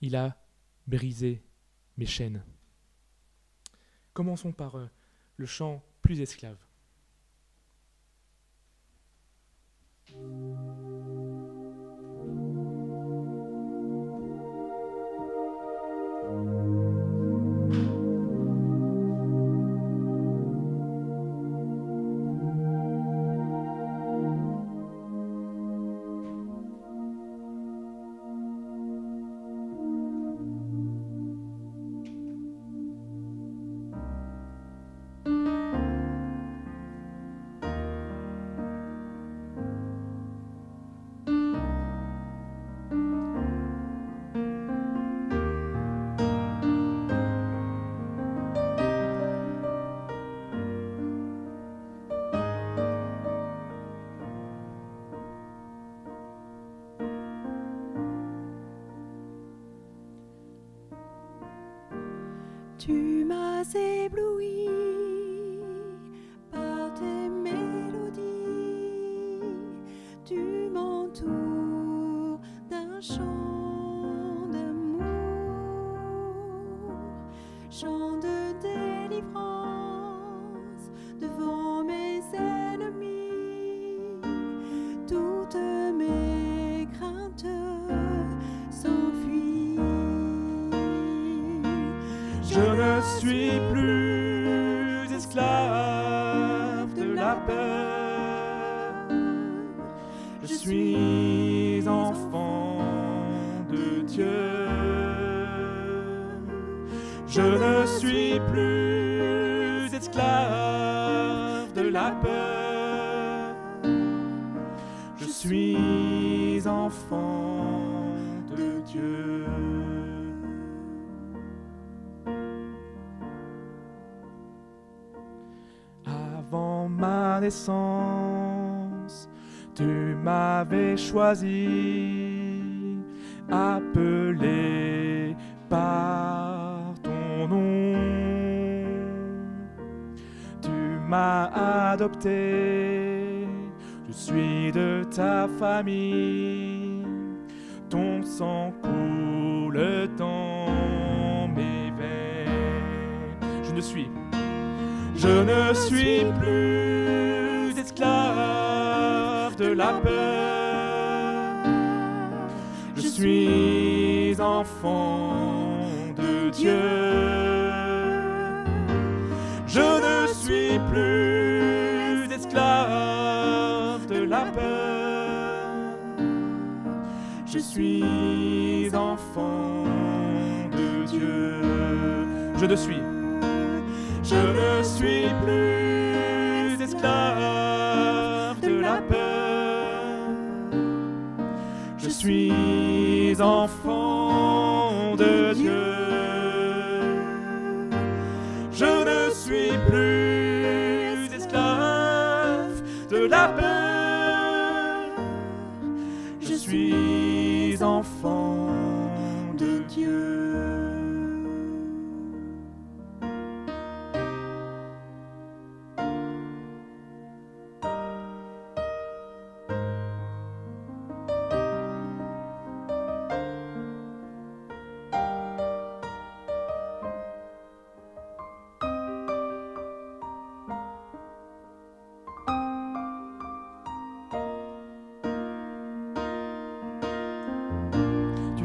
Il a brisé mes chaînes. Commençons par euh, le chant plus esclave. Tu m'as ébloui par tes mélodies, tu m'entoures d'un chant suis plus esclave de la peur. Je suis enfant de Dieu. Je ne suis plus esclave de la peur. Je suis enfant de Dieu. Naissance, tu m'avais choisi, appelé par ton nom. Tu m'as adopté, je suis de ta famille. Ton sang coule dans mes veines. Je ne suis je ne suis plus la peur. Je suis enfant de Dieu. Je ne suis plus esclave de la peur. Je suis enfant de Dieu. Je ne suis je ne suis plus suis enfant de Dieu. Je ne suis plus esclave de la peur. Je suis enfant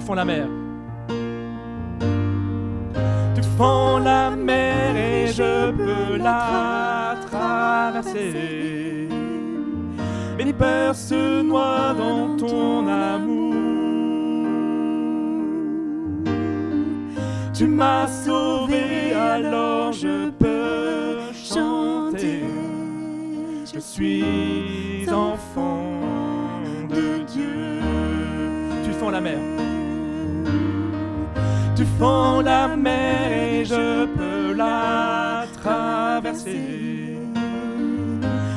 Tu fends la mer. Tu fends la mer et je peux la traverser. Mes peurs se noient dans ton amour. Tu m'as sauvé, alors je peux chanter. Je suis enfant de Dieu. Tu fends la mer. Tu fends la mer et je peux la traverser.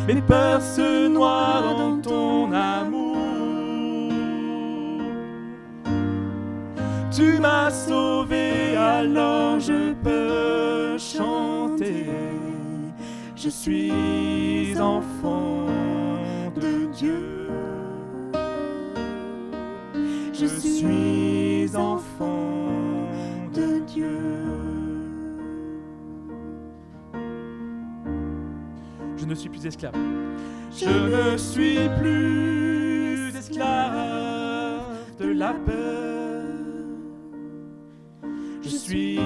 Mes peurs se noient dans ton amour. Tu m'as sauvé, alors je peux chanter. Je suis enfant de Dieu. Je suis Je ne suis plus esclave. Je ne suis plus esclave de la peur. Je suis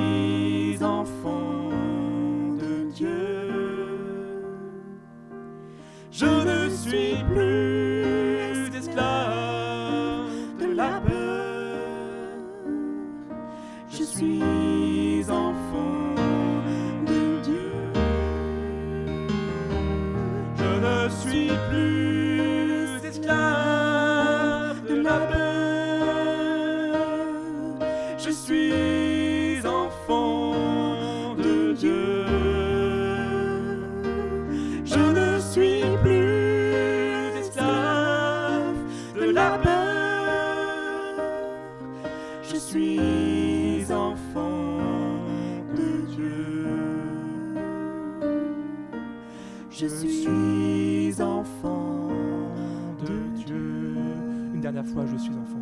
Je suis enfant de Dieu. Une dernière fois, je suis enfant